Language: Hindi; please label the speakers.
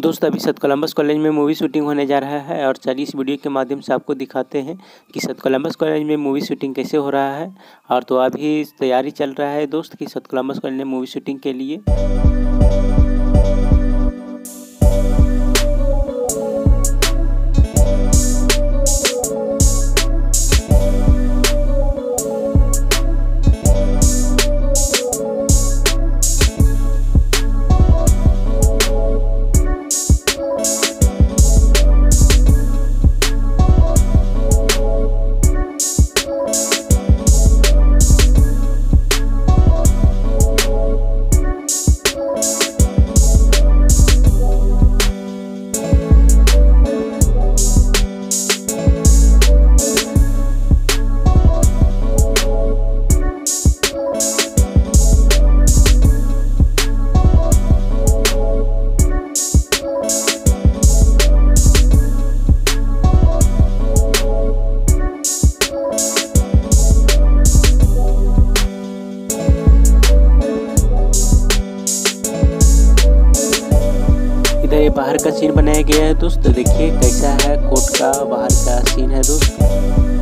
Speaker 1: दोस्त, अभी सत कोलम्बस कॉलेज में मूवी शूटिंग होने जा रहा है और चलिए इस वीडियो के माध्यम से आपको दिखाते हैं कि सत कोलम्बस कॉलेज में मूवी शूटिंग कैसे हो रहा है। और तो अभी तैयारी चल रहा है दोस्त कि सत कोलम्बस कॉलेज में मूवी शूटिंग के लिए। इधर ये बाहर का सीन बनाया गया है, दोस्त। देखिए कैसा है कोट का, बाहर का सीन है, दोस्त।